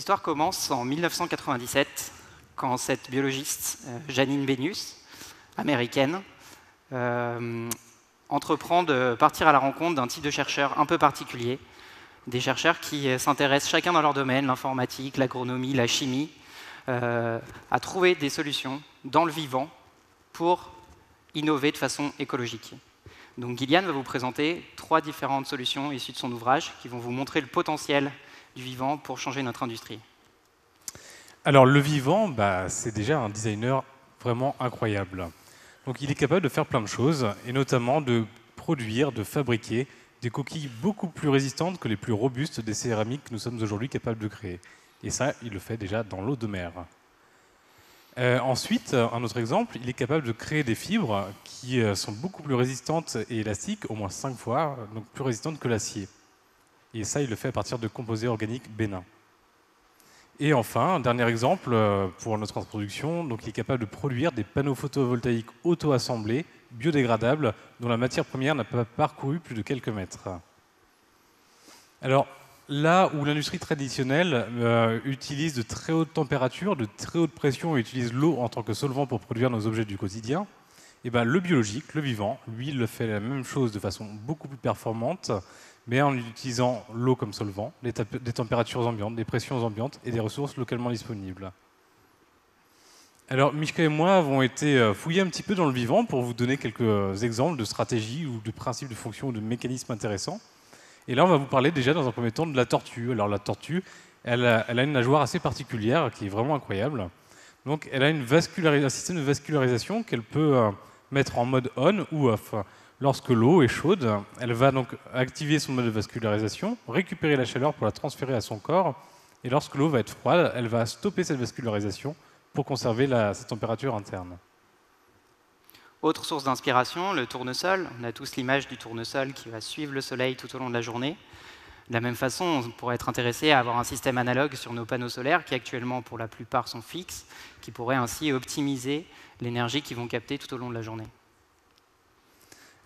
Histoire commence en 1997, quand cette biologiste, euh, Janine Benius, américaine, euh, entreprend de partir à la rencontre d'un type de chercheurs un peu particulier, des chercheurs qui euh, s'intéressent chacun dans leur domaine, l'informatique, l'agronomie, la chimie, à trouver des solutions dans le vivant pour innover de façon écologique. Donc Gillian va vous présenter trois différentes solutions issues de son ouvrage qui vont vous montrer le potentiel du vivant pour changer notre industrie. Alors le vivant, bah, c'est déjà un designer vraiment incroyable. Donc il est capable de faire plein de choses, et notamment de produire, de fabriquer des coquilles beaucoup plus résistantes que les plus robustes des céramiques que nous sommes aujourd'hui capables de créer. Et ça, il le fait déjà dans l'eau de mer. Euh, ensuite, un autre exemple, il est capable de créer des fibres qui euh, sont beaucoup plus résistantes et élastiques, au moins 5 fois, donc plus résistantes que l'acier. Et ça, il le fait à partir de composés organiques bénins. Et enfin, un dernier exemple euh, pour notre introduction, donc il est capable de produire des panneaux photovoltaïques auto-assemblés, biodégradables, dont la matière première n'a pas parcouru plus de quelques mètres. Alors, là où l'industrie traditionnelle euh, utilise de très hautes températures, de très haute pression et utilise l'eau en tant que solvant pour produire nos objets du quotidien, et eh ben, le biologique, le vivant, lui, il fait la même chose de façon beaucoup plus performante, mais en utilisant l'eau comme solvant, des températures ambiantes, des pressions ambiantes et des ressources localement disponibles. Alors, Mishka et moi avons été euh, fouillés un petit peu dans le vivant pour vous donner quelques exemples de stratégies ou de principes de fonction ou de mécanismes intéressants. Et là, on va vous parler déjà dans un premier temps de la tortue. Alors, la tortue, elle a, une nageoire assez particulière qui est vraiment incroyable. Donc, elle a un système de vascularisation qu'elle peut euh, mettre en mode on ou off. Lorsque l'eau est chaude, elle va donc activer son mode de vascularisation, récupérer la chaleur pour la transférer à son corps, et lorsque l'eau va être froide, elle va stopper cette vascularisation pour conserver sa température interne. Autre source d'inspiration, le tournesol. On a tous l'image du tournesol qui va suivre le soleil tout au long de la journée. De la même façon, on pourrait être intéressé à avoir un système analogue sur nos panneaux solaires qui actuellement pour la plupart sont fixes, qui pourrait ainsi optimiser l'énergie qu'ils vont capter tout au long de la journée.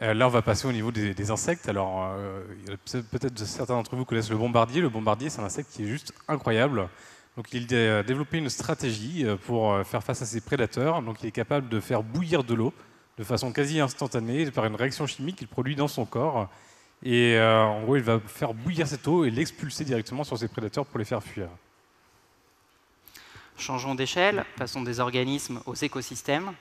Euh, là, on va passer au niveau des, insectes. Alors, euh, peut-être certains d'entre vous connaissent le bombardier. Le bombardier, c'est un insecte qui est juste incroyable. Donc, il a développé une stratégie euh, pour faire face à ses prédateurs. Donc, il est capable de faire bouillir de l'eau de façon quasi instantanée par une réaction chimique qu'il produit dans son corps. Et en gros, il va faire bouillir cette eau et l'expulser directement sur ses prédateurs pour les faire fuir. Changeons d'échelle, passons des organismes aux écosystèmes.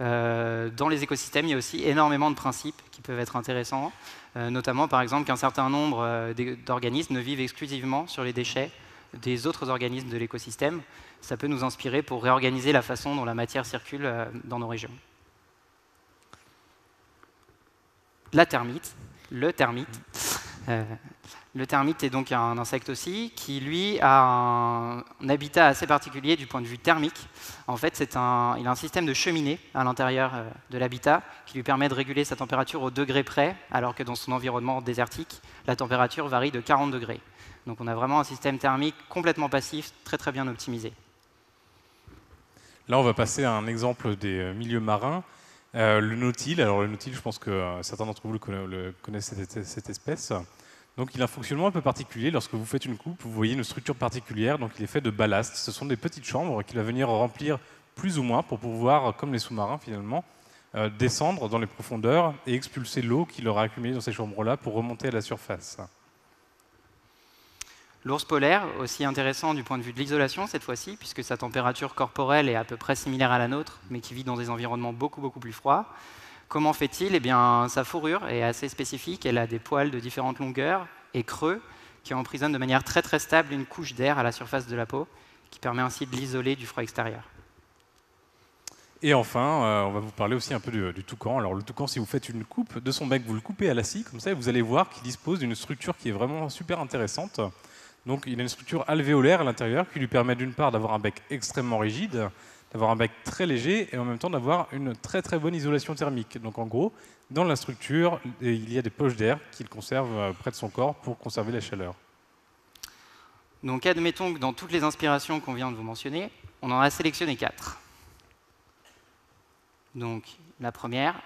Euh, dans les écosystèmes, il y a aussi énormément de principes qui peuvent être intéressants, euh, notamment par exemple qu'un certain nombre euh, d'organismes ne vivent exclusivement sur les déchets des autres organismes de l'écosystème. Ça peut nous inspirer pour réorganiser la façon dont la matière circule dans nos régions. La termite, le termite. Le termite est donc un insecte aussi, qui lui a un, habitat assez particulier du point de vue thermique. En fait, un, il a un système de cheminée à l'intérieur euh, de l'habitat qui lui permet de réguler sa température au degré près, alors que dans son environnement désertique, la température varie de 40 degrés. Donc on a vraiment un système thermique complètement passif, très très bien optimisé. Là, on va passer à un exemple des euh, milieux marins. Euh, le nautile, alors le je pense que certains d'entre vous connaissent cette espèce. Donc il a un fonctionnement un peu particulier. Lorsque vous faites une coupe, vous voyez une structure particulière. Donc il est fait de ballast. Ce sont des petites chambres qu'il va venir remplir plus ou moins pour pouvoir, comme les sous-marins finalement, euh, descendre dans les profondeurs et expulser l'eau qu'il aura accumulée dans ces chambres-là pour remonter à la surface. L'ours polaire, aussi intéressant du point de vue de l'isolation cette fois-ci, puisque sa température corporelle est à peu près similaire à la nôtre, mais qui vit dans des environnements beaucoup, beaucoup plus froids. Comment fait-il? Eh bien, sa fourrure est assez spécifique. Elle a des poils de différentes longueurs et creux qui emprisonnent de manière très très stable une couche d'air à la surface de la peau, qui permet ainsi de l'isoler du froid extérieur. Et enfin, euh, on va vous parler aussi un peu du, toucan. Alors le toucan, si vous faites une coupe de son bec, vous le coupez à la scie, comme ça, vous allez voir qu'il dispose d'une structure qui est vraiment super intéressante. Donc il a une structure alvéolaire à l'intérieur qui lui permet d'une part d'avoir un bec extrêmement rigide, d'avoir un bec très léger et en même temps d'avoir une très très bonne isolation thermique. Donc en gros, dans la structure, il y a des poches d'air qu'il conserve euh, près de son corps pour conserver la chaleur. Donc admettons que dans toutes les inspirations qu'on vient de vous mentionner, on en a sélectionné quatre. Donc la première,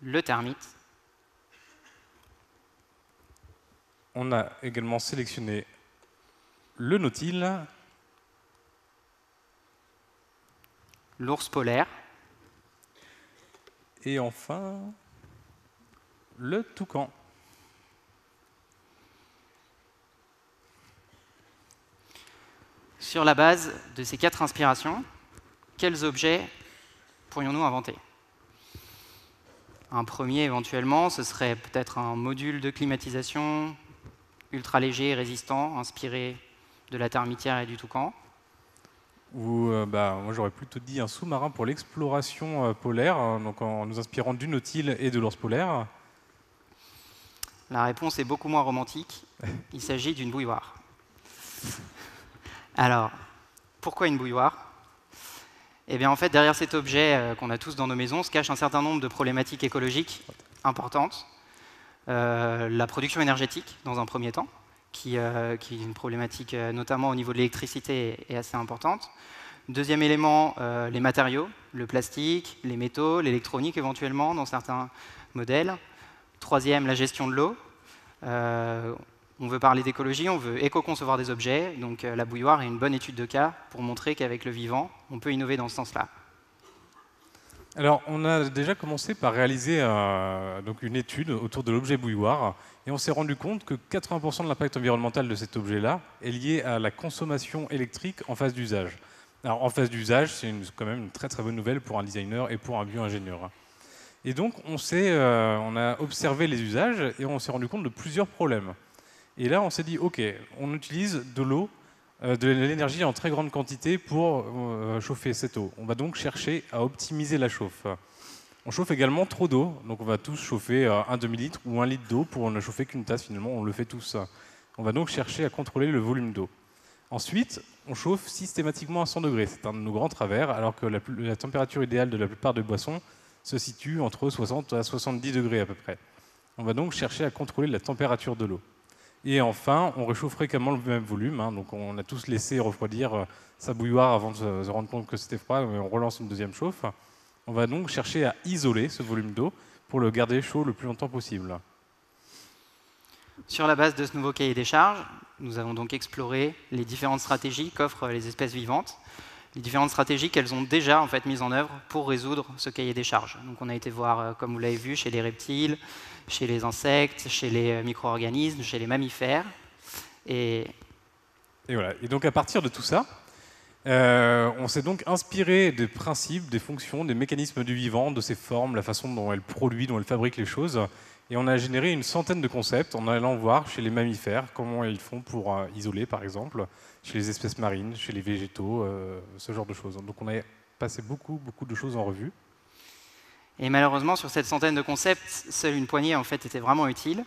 le termite. On a également sélectionné le nautile, l'ours polaire. Et enfin le toucan. Sur la base de ces quatre inspirations, quels objets pourrions-nous inventer? Un premier éventuellement, ce serait peut-être un module de climatisation ultra léger, résistant, inspiré de la termitière et du toucan. Ou, euh, bah, moi j'aurais plutôt dit un sous-marin pour l'exploration euh, polaire, hein, donc en nous inspirant du nautile et de l'ours polaire. La réponse est beaucoup moins romantique. Il s'agit d'une bouilloire. Alors, pourquoi une bouilloire? Eh bien, en fait, derrière cet objet euh, qu'on a tous dans nos maisons se cache un certain nombre de problématiques écologiques importantes. La production énergétique, dans un premier temps, qui, euh, est une problématique notamment au niveau de l'électricité est assez importante. Deuxième élément, les matériaux, le plastique, les métaux, l'électronique éventuellement dans certains modèles. Troisième, la gestion de l'eau. On veut parler d'écologie, on veut éco-concevoir des objets, donc euh, la bouilloire est une bonne étude de cas pour montrer qu'avec le vivant, on peut innover dans ce sens-là. Alors, on a déjà commencé par réaliser euh, donc une étude autour de l'objet bouilloire, et on s'est rendu compte que 80% de l'impact environnemental de cet objet-là est lié à la consommation électrique en phase d'usage. Alors, en phase d'usage, c'est quand même une très très bonne nouvelle pour un designer et pour un bio-ingénieur. Et donc, on, euh, on a observé les usages et on s'est rendu compte de plusieurs problèmes. Et là, on s'est dit, OK, on utilise de l'eau, de l'énergie en très grande quantité pour euh, chauffer cette eau. On va donc chercher à optimiser la chauffe. On chauffe également trop d'eau, donc on va tous chauffer euh, un demi-litre ou un litre d'eau pour ne chauffer qu'une tasse, finalement, on le fait tous. On va donc chercher à contrôler le volume d'eau. Ensuite, on chauffe systématiquement à 100 degrés. C'est un de nos grands travers, alors que la, la, température idéale de la plupart des boissons se situe entre 60 à 70 degrés à peu près. On va donc chercher à contrôler la température de l'eau. Et enfin, on réchauffe fréquemment le même volume. Hein. donc on a tous laissé refroidir euh, sa bouilloire avant de se rendre compte que c'était froid, mais on relance une deuxième chauffe. On va donc chercher à isoler ce volume d'eau pour le garder chaud le plus longtemps possible. Sur la base de ce nouveau cahier des charges, nous avons donc exploré les différentes stratégies qu'offrent les espèces vivantes, les différentes stratégies qu'elles ont déjà en fait mises en œuvre pour résoudre ce cahier des charges. Donc on a été voir, euh, comme vous l'avez vu, chez les reptiles, chez les insectes, chez les euh, micro-organismes, chez les mammifères. Et... voilà. Et donc à partir de tout ça, euh, on s'est donc inspiré des principes, des fonctions, des mécanismes du vivant, de ses formes, la façon dont elle produit, dont elle fabrique les choses. Et on a généré une centaine de concepts en allant voir chez les mammifères comment ils font pour euh, isoler, par exemple, chez les espèces marines, chez les végétaux, ce genre de choses. Donc on a passé beaucoup, beaucoup de choses en revue. Et malheureusement, sur cette centaine de concepts, seule une poignée en fait était vraiment utile,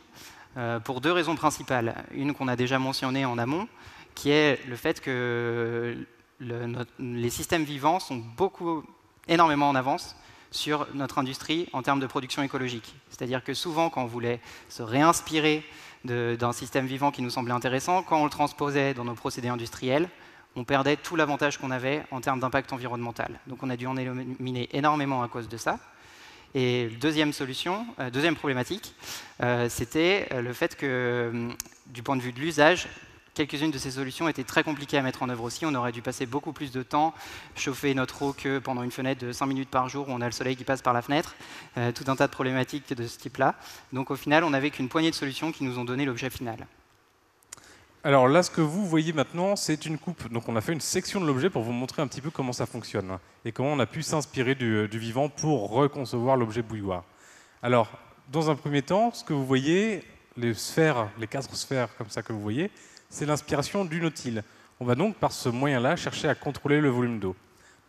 euh, pour deux raisons principales. Une qu'on a déjà mentionnée en amont, qui est le fait que les systèmes vivants sont beaucoup, énormément en avance sur notre industrie en termes de production écologique. C'est-à-dire que souvent, quand on voulait se réinspirer d'un système vivant qui nous semblait intéressant, quand on le transposait dans nos procédés industriels, on perdait tout l'avantage qu'on avait en termes d'impact environnemental. Donc on a dû en éliminer énormément à cause de ça. Et deuxième solution, euh, deuxième problématique, euh, c'était le fait que, du point de vue de l'usage, quelques-unes de ces solutions étaient très compliquées à mettre en œuvre aussi. On aurait dû passer beaucoup plus de temps, chauffer notre eau que pendant une fenêtre de 5 minutes par jour où on a le soleil qui passe par la fenêtre, tout un tas de problématiques de ce type-là. Donc au final, on n'avait qu'une poignée de solutions qui nous ont donné l'objet final. Alors là, ce que vous voyez maintenant, c'est une coupe. Donc on a fait une section de l'objet pour vous montrer un petit peu comment ça fonctionne et comment on a pu s'inspirer du, vivant pour reconcevoir l'objet bouilloire. Alors, dans un premier temps, ce que vous voyez, les sphères, les quatre sphères comme ça que vous voyez, c'est l'inspiration du nautile. On va donc par ce moyen-là chercher à contrôler le volume d'eau.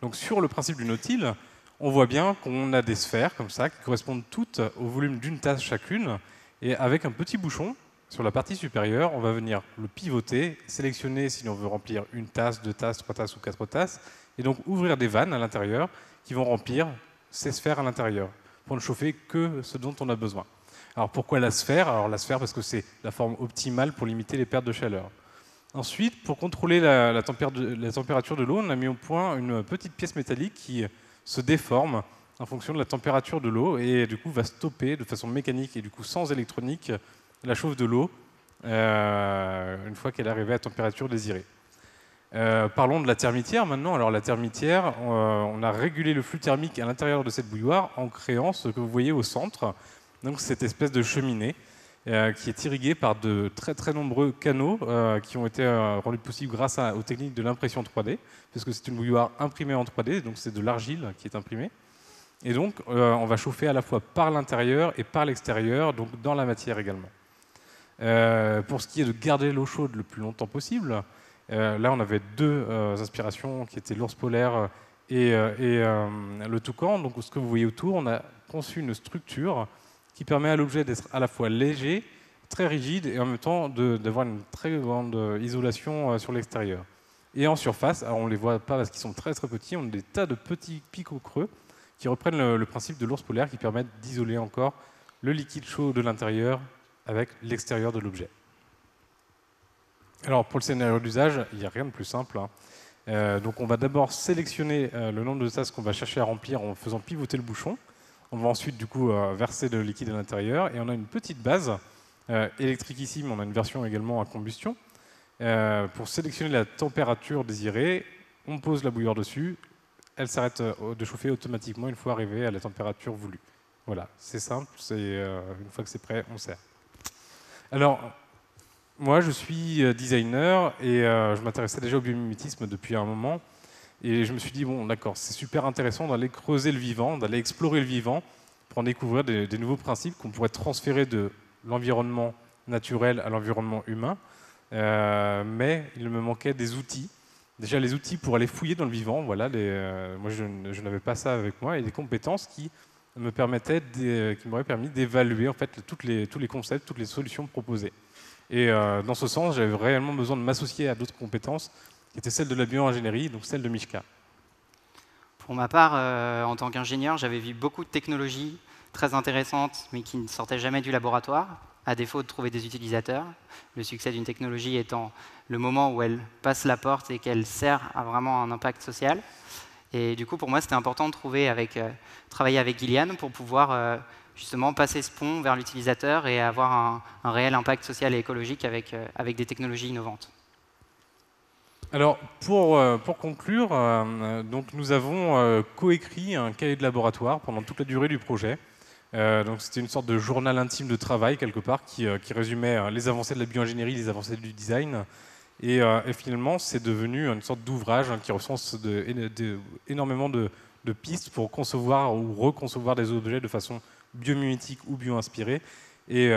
Donc sur le principe du nautile, on voit bien qu'on a des sphères comme ça qui correspondent toutes au volume d'une tasse chacune et avec un petit bouchon sur la partie supérieure, on va venir le pivoter, sélectionner si on veut remplir une tasse, deux tasses, trois tasses ou quatre tasses, et donc ouvrir des vannes à l'intérieur qui vont remplir ces sphères à l'intérieur pour ne chauffer que ce dont on a besoin. Alors pourquoi la sphère? Alors la sphère parce que c'est la forme optimale pour limiter les pertes de chaleur. Ensuite, pour contrôler la, température de l'eau, on a mis au point une petite pièce métallique qui se déforme en fonction de la température de l'eau et du coup va stopper de façon mécanique et du coup sans électronique la chauffe de l'eau euh, une fois qu'elle est arrivée à température désirée. Euh, parlons de la termitière maintenant. Alors la termitière, on a régulé le flux thermique à l'intérieur de cette bouilloire en créant ce que vous voyez au centre, donc cette espèce de cheminée qui est irriguée par de très très nombreux canaux qui ont été rendus possibles grâce aux techniques de l'impression 3D, puisque c'est une bouilloire imprimée en 3D, donc c'est de l'argile qui est imprimée. Et donc, euh, on va chauffer à la fois par l'intérieur et par l'extérieur, donc dans la matière également. Euh, pour ce qui est de garder l'eau chaude le plus longtemps possible, euh, là, on avait deux inspirations qui étaient l'ours polaire et, le toucan. Donc, ce que vous voyez autour, on a conçu une structure qui permet à l'objet d'être à la fois léger, très rigide et en même temps d'avoir une très grande isolation sur l'extérieur. Et en surface, alors on ne les voit pas parce qu'ils sont très très petits, on a des tas de petits picots creux qui reprennent le, principe de l'ours polaire qui permettent d'isoler encore le liquide chaud de l'intérieur avec l'extérieur de l'objet. Alors pour le scénario d'usage, il n'y a rien de plus simple. Hein. Euh, donc on va d'abord sélectionner euh, le nombre de tasses qu'on va chercher à remplir en faisant pivoter le bouchon. On va ensuite du coup euh, verser le liquide à l'intérieur et on a une petite base électrique ici, mais on a une version également à combustion. pour sélectionner la température désirée, on pose la bouilloire dessus, elle s'arrête euh, de chauffer automatiquement une fois arrivée à la température voulue. Voilà, c'est simple, c'est euh, une fois que c'est prêt, on sert. Alors, moi, je suis euh, designer et je m'intéressais déjà au biomimétisme depuis un moment. Et je me suis dit, bon, d'accord, c'est super intéressant d'aller creuser le vivant, d'aller explorer le vivant pour en découvrir des, nouveaux principes qu'on pourrait transférer de l'environnement naturel à l'environnement humain. mais il me manquait des outils déjà les outils pour aller fouiller dans le vivant. Voilà, euh, moi, je, n'avais pas ça avec moi, et des compétences qui me permettaient, qui m'auraient permis d'évaluer en fait les, tous les concepts, toutes les solutions proposées. Et euh, dans ce sens, j'avais réellement besoin de m'associer à d'autres compétences, qui étaient celles de la bioingénierie, donc celles de Mishka. Pour ma part, euh, en tant qu'ingénieur, j'avais vu beaucoup de technologies très intéressantes, mais qui ne sortaient jamais du laboratoire à défaut de trouver des utilisateurs. Le succès d'une technologie étant le moment où elle passe la porte et qu'elle sert à vraiment un impact social. Et du coup, pour moi, c'était important de trouver avec, euh, travailler avec Gillian pour pouvoir euh, justement passer ce pont vers l'utilisateur et avoir un, réel impact social et écologique avec, avec des technologies innovantes. Alors, pour, pour conclure, donc nous avons coécrit un cahier de laboratoire pendant toute la durée du projet. Euh, donc c'était une sorte de journal intime de travail quelque part qui, euh, résumait euh, les avancées de la bioingénierie, les avancées du design. Et, finalement, c'est devenu une sorte d'ouvrage hein, qui recense énormément de, pistes pour concevoir ou reconcevoir des objets de façon biomimétique ou bio-inspirée. Et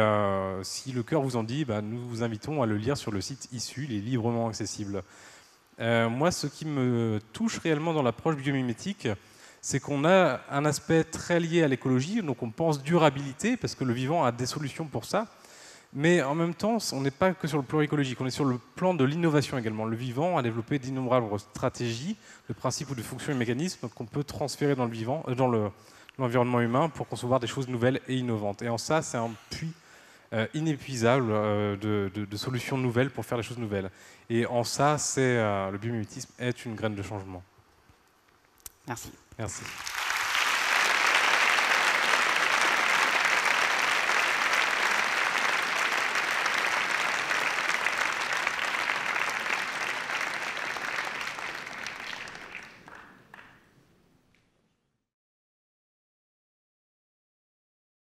si le cœur vous en dit, bah, nous vous invitons à le lire sur le site issu, il est librement accessible. Moi, ce qui me touche réellement dans l'approche biomimétique, c'est qu'on a un aspect très lié à l'écologie, donc on pense durabilité, parce que le vivant a des solutions pour ça, mais en même temps, on n'est pas que sur le plan écologique, on est sur le plan de l'innovation également. Le vivant a développé d'innombrables stratégies, de principes ou de fonctions et mécanismes qu'on peut transférer dans le vivant, euh, l'environnement humain pour concevoir des choses nouvelles et innovantes. Et en ça, c'est un puits euh, inépuisable euh, de, solutions nouvelles pour faire des choses nouvelles. Et en ça, c'est le biomimétisme est une graine de changement. Merci. Merci.